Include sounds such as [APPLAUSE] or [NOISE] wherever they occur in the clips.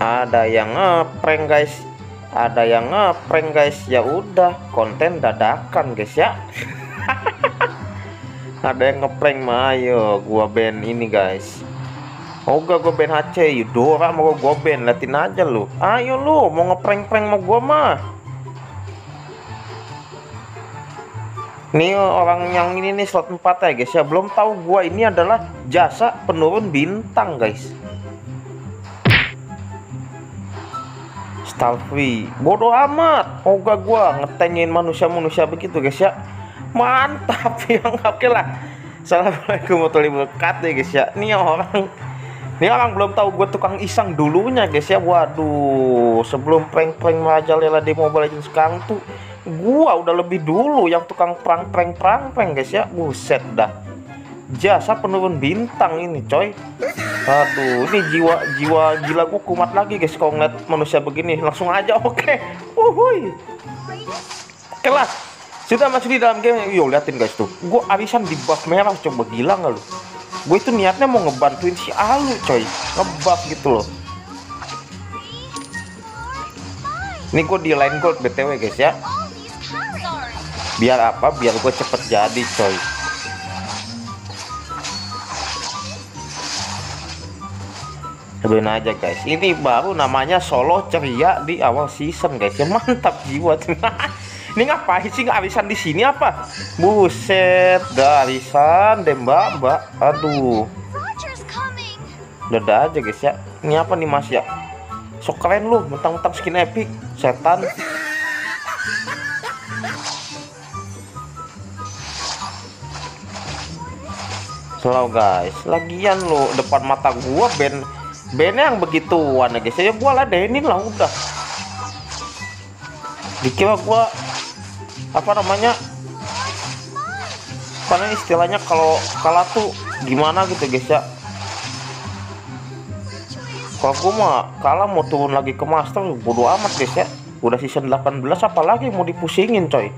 ada yang ngeprank guys. Ada yang ngeprank guys. Ya udah konten dadakan guys ya. [LAUGHS] Ada yang ngeprank mah ayo gua band ini guys. Gak gue band HC Yudora mau gue band Liatin aja lu. Ayo lu mau ngeprank-prank sama gua mah Nih orang yang ini nih slot 4 ya guys ya. Belum tahu gua ini adalah jasa penurun bintang guys Stalfree Bodoh amat. Gak gua ngetengin manusia-manusia begitu guys ya. Mantap [LAUGHS] yang oke lah. Assalamualaikum warahmatullahi wabarakatuh ya guys ya. Nih orang ini orang belum tahu gue tukang iseng dulunya guys ya. Waduh sebelum prank-prank merajalela di Mobile Legends sekarang tuh gua udah lebih dulu yang tukang prank-prank prank-prank guys ya. Buset dah jasa penurun bintang ini coy. Aduh ini jiwa jiwa gila kumat lagi guys kalau ngeliat manusia begini. Langsung aja oke. Okay. uhuy. Kelas. Sudah masuk di dalam game. Yuk liatin guys tuh. Gua arisan di buff merah coba gila nggak lu? Gue itu niatnya mau ngebantuin si Alu coy. Ngebuff gitu loh. Ini gue di line gold btw guys ya. Biar apa? Biar gue cepet jadi coy Cobain aja guys. Ini baru namanya solo ceria di awal season guys. Ya mantap jiwa. [LAUGHS] Ini ngapain sih? Arisan di sini apa? Buset gak arisan deh mbak. Mbak aduh. Udah aja guys ya. Ini apa nih mas ya? Sok keren lu mentang-mentang skin epic setan. Slow guys. Lagian lo depan mata gua band bandnya yang begituan ya guys ya gua ladenin lah udah. Dikira gua apa namanya karena istilahnya kalau kalah tuh gimana gitu guys ya. Kalau gua mah kalah mau turun lagi ke master bodo amat guys ya. Udah season 18 apalagi mau dipusingin coy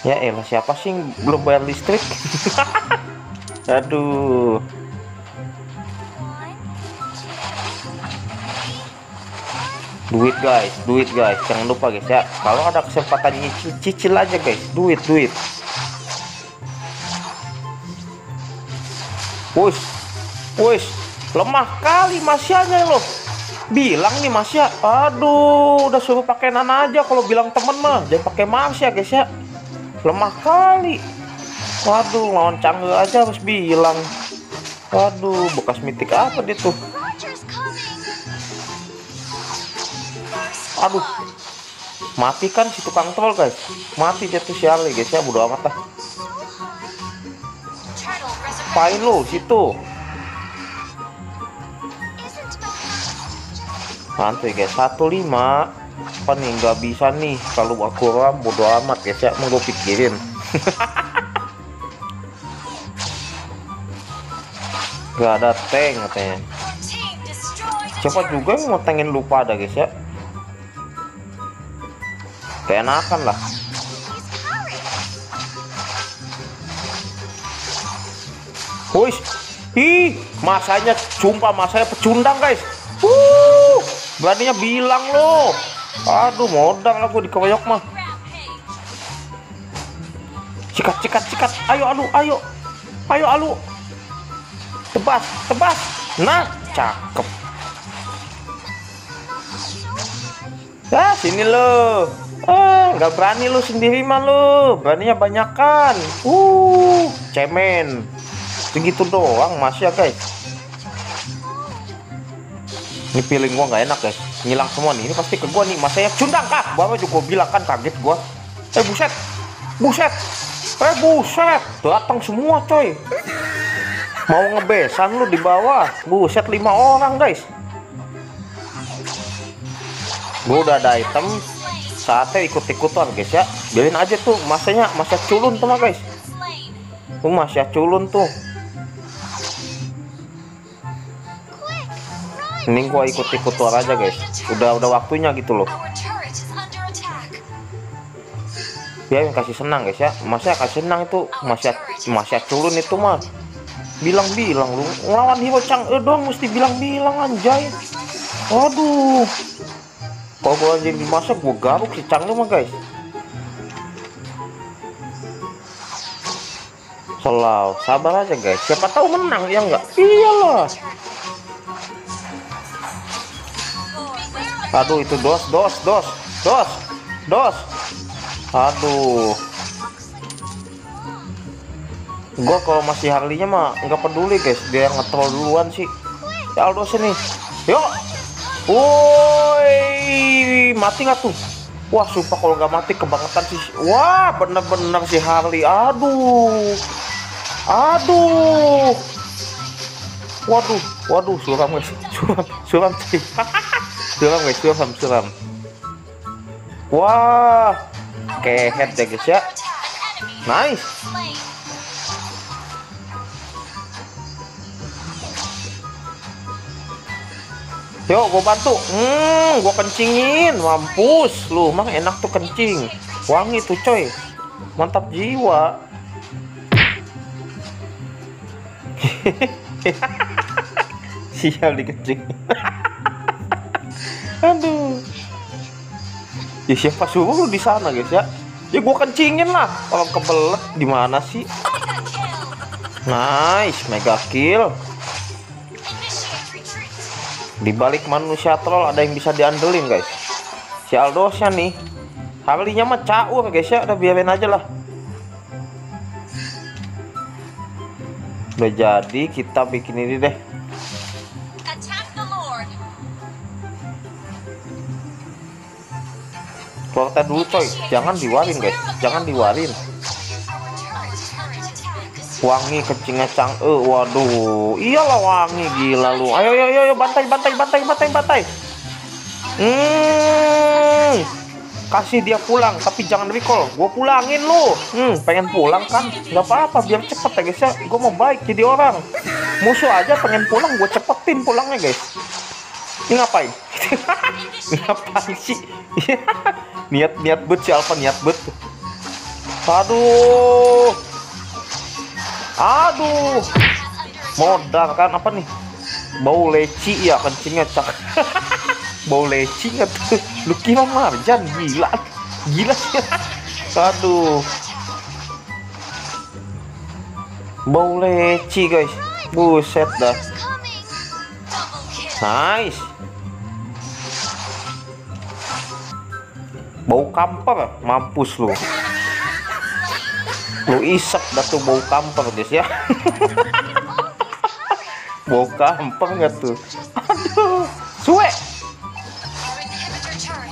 ya elah siapa sih belum bayar listrik? [LAUGHS] Aduh. Duit guys. Duit guys. Jangan lupa guys ya. Kalau ada kesempatan nyicil cicil aja guys. Duit duit. Wush wush lemah kali masnya loh bilang nih mas ya aduh udah suruh pakai nana aja. Kalau bilang temen mah jangan pakai mas ya guys ya lemah kali. Waduh lawan canggih aja harus bilang. Waduh bekas mitik apa dia tuh? Aduh. Mati kan si tukang troll guys. Mati jatuh siali guys. Ya bodo amat lah. Pain lo situ. Nanti guys. 15 apa nih nggak bisa nih. Kalau aku ram bodo amat ya. Mau gue pikirin. [LAUGHS] Nggak ada tank katanya. Siapa juga yang mau tangin lupa ada guys ya. Keenakan lah. Wih, ih, masanya sumpah masanya pecundang guys. Uh, beraninya bilang loh. Aduh, modal aku dikeroyok mah. Cikat, cikat, cikat. Ayo, alu, ayo. Ayo, alu. Tebas, tebas. Nah, cakep. Ah, sini lo. Ah, nggak berani lu sendiri mah lu. Beraninya banyakan. Uh, cemen. Segitu doang masih ya guys. Ini feeling gua nggak enak guys. Ngilang semua nih. Ini pasti ke gua nih. Mas saya cundang kah? Baru juga bilang kan kaget gua. Eh buset. Buset. Eh buset. Datang semua coy. Mau ngebesan lu di bawah. Buset lima orang guys. Gua udah ada item. Saatnya ikut-ikutan guys ya. Biarin aja tuh masanya masa culun tuh guys. Tuh masih culun tuh. Ini gua ikut-ikut tuh aja guys. Udah udah waktunya gitu loh. Dia yang kasih senang guys ya. Masa kasih senang itu. Masih masih culun itu mah. Bilang-bilang lu. Ngelawan hero cang eh dong mesti bilang-bilang anjay. Waduh kalau gua anjing dimasak gua garuk si cang mah guys. Selalu sabar aja guys. Siapa tahu menang ya enggak? Iyalah aduh itu dos dos dos dos dos. Aduh. Gua kalau masih Harley-nya mah nggak peduli guys. Dia yang ngetrol duluan sih. Ya Aldo sini. Yuk. Woi mati nggak tuh? Wah sumpah kalau nggak mati kebangetan sih. Wah bener-bener si Harley. Aduh. Aduh. Waduh waduh suram guys. Suram suram sih [LAUGHS] suram guys suram suram wah kehet ya guys ya nice Yuk, gue bantu. Hmm, gue kencingin. Mampus. Lu, mah enak tuh kencing. Wangi tuh, coy. Mantap jiwa. [LAUGHS] Sial dikencing. [LAUGHS] Ya siapa suruh lu di sana, guys ya? Ya gue kencingin lah. Orang kebelet di mana sih? Nice, mega kill di balik manusia troll ada yang bisa diandelin guys si Aldosnya nih Harley-nya mah caur guys ya udah biarin aja lah udah jadi kita bikin ini deh Keluarkan dulu coy jangan diwarin guys. Jangan diwarin. Wangi kencingnya cang eh waduh. Iyalah wangi gila lu. Ayo ayo ayo bantai bantai bantai bantai bantai. Hmm. Kasih dia pulang tapi jangan recall. Gue pulangin lu. Hmm pengen pulang kan? Nggak apa-apa biar cepet ya guys ya. Gue mau baik jadi orang. Musuh aja pengen pulang gue cepetin pulangnya guys. Ini ngapain ngapain sih? Niat niat bet si Alfa niat bet. Aduh. Aduh. Modal kan apa nih? Bau leci ya kencingnya cak. [LAUGHS] Bau leci nggak tuh. Lu kira marjan? Gila. Gila sih. Aduh. Bau leci guys. Buset dah. Nice bau kamper mampus lu. Lu isep dah tuh bau kamper guys ya. [LAUGHS] Bau kamper nggak tuh? Aduh suwe.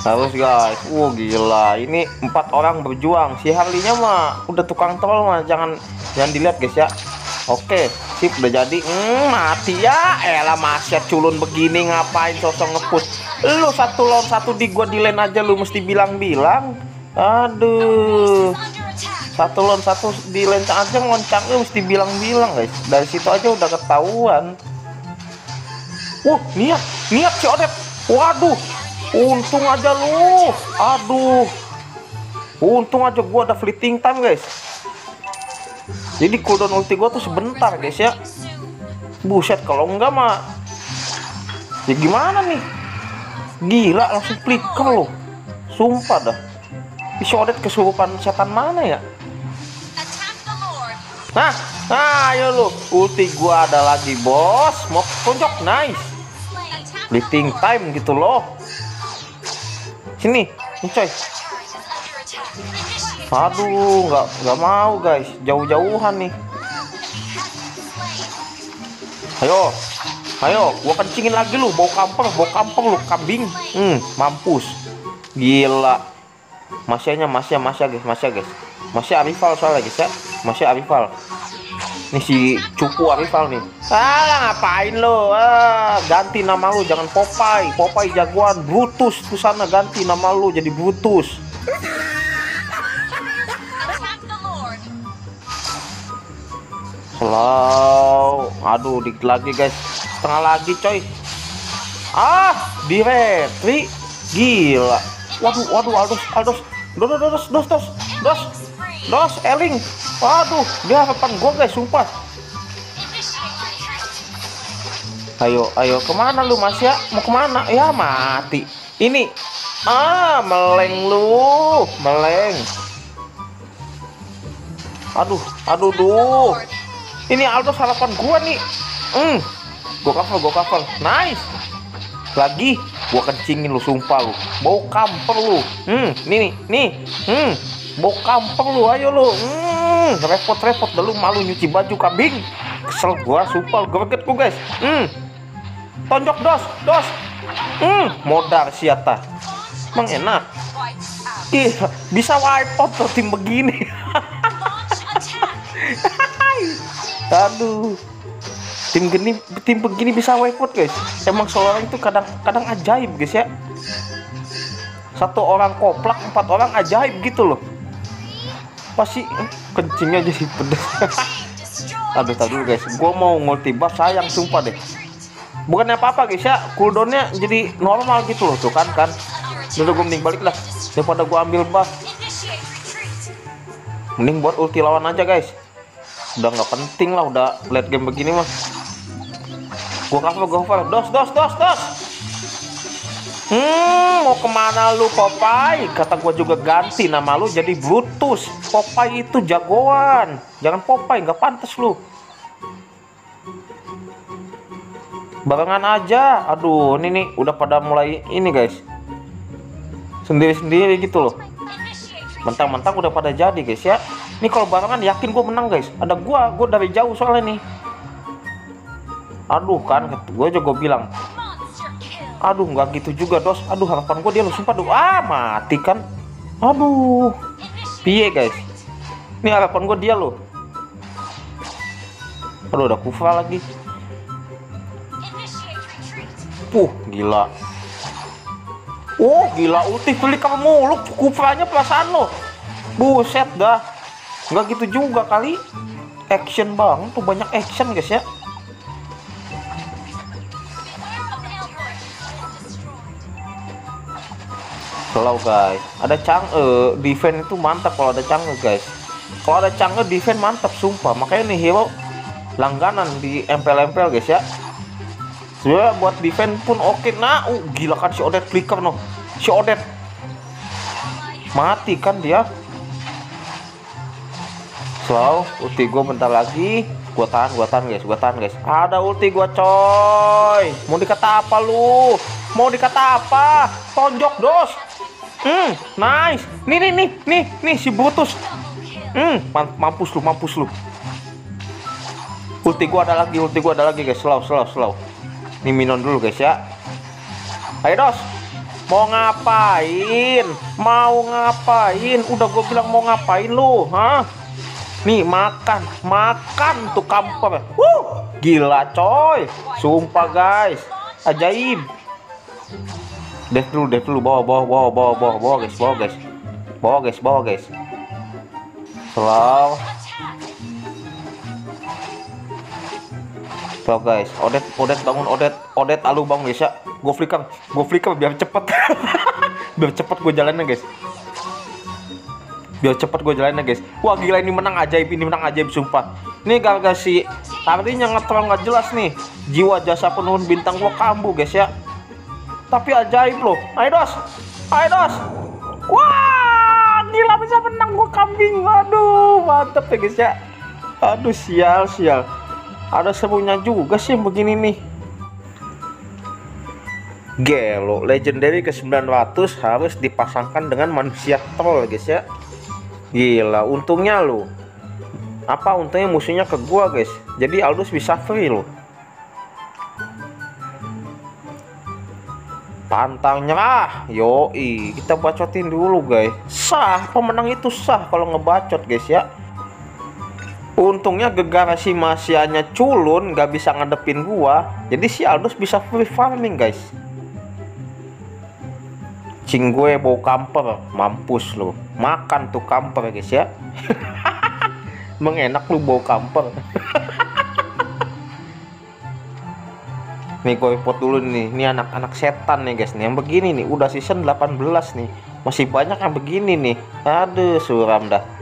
Harus guys. Wow gila. Ini empat orang berjuang. Si Harley-nya mah udah tukang troll mah. Jangan jangan dilihat guys ya. Oke sip udah jadi. Hmm, mati ya. Elah masih culun begini ngapain sosok ngepus? Lu satu lawan satu di gua di lane aja lu mesti bilang-bilang. Aduh. Satu lawan satu di lencang aja ngoncangnya mesti bilang-bilang guys. Dari situ aja udah ketahuan. Uh niat niat si Odet waduh. Untung aja lu. Aduh. Untung aja gua ada fleeting time guys jadi cooldown ulti gua tuh sebentar guys ya buset kalau enggak mah ya gimana nih gila langsung flicker loh sumpah dah si Odet kesurupan setan mana ya Nah, nah ayo lu. Ulti gua ada lagi, Bos. Mau tonjok, nice. Bleeding time gitu loh. Sini, nih coy. Aduh, nggak nggak mau guys, jauh-jauhan nih. Ayo, ayo, gua kencingin lagi lu, bau kamper, bau kamper lu, kambing. Hmm, mampus. Gila. Masihnya, masih, masih guys, masih guys. Masih Arifal soalnya guys ya masih Arifal nih si cupu Arifal nih ah ngapain lo ah, ganti nama lu jangan Popeye Popeye jagoan Brutus tuh sana ganti nama lu jadi Brutus Slow. Aduh, dik lagi guys. Setengah lagi coy. Ah, di retri. Gila. Waduh, waduh, Aldos, Aldos. Dos, dos, dos, dos, dos, dos, dos, Eling. Waduh, dia harapan gue guys, sumpah. Ayo, ayo, ke mana lu Mas ya? Mau ke mana? Ya mati. Ini, ah, meleng lu, meleng. Aduh, aduh, duh ini Aldo harapan gua nih. Hmm. Gua cover gua cover nice. Lagi gua kencingin lu sumpah lu. Bau kamper lu. Hmm nih nih nih. Hmm bau kamper lu ayo lu. Hmm repot-repot lu malu nyuci baju kambing. Kesel gua sumpah greget gua guys. Hmm. Tonjok dos dos. Hmm modal siata emang enak. Ih bisa wipe out tim begini [LAUGHS] aduh. Tim gini tim begini bisa wipe out guys. Emang seorang itu kadang kadang ajaib guys ya. Satu orang koplak empat orang ajaib gitu loh. Pasti eh, kencingnya jadi pedes. [LAUGHS] Aduh tadi guys. Gua mau ngulti buff sayang sumpah deh. Bukannya apa-apa guys ya. Cooldownnya jadi normal gitu loh tuh kan kan. Udah gue mending balik lah. Daripada gue ambil buff mending buat ulti lawan aja guys udah nggak penting lah udah late game begini mah. Gue cover gue cover dos dos dos dos. Hmm mau ke mana lu Popeye? Kata gue juga ganti nama lu jadi Brutus. Popeye itu jagoan. Jangan Popeye nggak pantas lu. Barengan aja. Aduh ini nih udah pada mulai ini guys. Sendiri-sendiri gitu loh. Mentang-mentang udah pada jadi guys ya ini kalau barengan yakin gue menang guys. Ada gua gue dari jauh soalnya nih. Aduh kan gue juga bilang. Aduh nggak gitu juga dos. Aduh harapan gue dia lo sumpah tuh ah mati kan. Aduh. Piye guys? Ini harapan gue dia loh. Aduh udah kufa lagi. Puh, gila. Oh, gila ulti flicker mulu kupranya perasaan lo. Buset dah. Nggak gitu juga kali. Action bang, tuh banyak action guys ya. Slow guys. Ada Chang'e, defense itu mantap kalau ada Chang'e guys. Kalau ada Chang'e defense mantap sumpah. Makanya nih hero langganan di MPL-MPL guys ya sebenarnya buat defense pun oke okay. nah uh, gila kan si Odet flicker no si Odet mati kan dia slow ulti gue bentar lagi. Gua tahan gua tahan guys gua tahan guys. Ada ulti gua coy. Mau dikata apa lu? Mau dikata apa? Tonjok dos. Hmm nice. Nih nih nih nih nih si Brutus. Hmm mampus lu mampus lu. Ulti gua ada lagi ulti gua ada lagi guys. Slow slow slow. Ini minum dulu guys ya. Ayo dos. Mau ngapain? Mau ngapain? Udah gue bilang mau ngapain lu hah nih makan makan tuh kamper uh gila coy. Sumpah guys. Ajaib. Deh dulu deh dulu. Bawa bawa bawa bawa bawa bawa guys bawa guys. Bawa guys bawa guys. Slow Tuh guys, Odet, Odet bangun, Odet, Odet, alu bangun guys ya. Gue flicker, gue flicker biar cepet, [LAUGHS] biar cepet gue jalannya guys. Biar cepet gue jalannya guys. Wah gila ini menang ajaib, ini menang ajaib sumpah. Ini gara-gara si tadinya ngetrol nggak jelas nih. Jiwa jasa penuh bintang gue kambuh guys ya. Tapi ajaib loh. Ayo dos. Wah gila bisa menang gue kambing. Aduh mantep ya guys ya. Aduh sial sial ada serunya juga sih begini nih Gelo legendary ke 900 harus dipasangkan dengan manusia troll guys ya Gila untungnya lo apa untungnya musuhnya ke gua guys? Jadi Aldous bisa free loh pantang nyerah. Yoi kita bacotin dulu guys. Sah pemenang itu sah kalau ngebacot guys ya. Untungnya gegarasi masianya culun nggak bisa ngadepin gua. Jadi si Aldous bisa free farming guys cing gue bau kamper mampus lo makan tuh kamper guys ya. [LAUGHS] Mengenak lu bau kamper. [LAUGHS] Nih gue report dulu nih. Ini anak-anak setan nih guys nih. Yang begini nih udah season 18 nih. Masih banyak yang begini nih. Aduh suram dah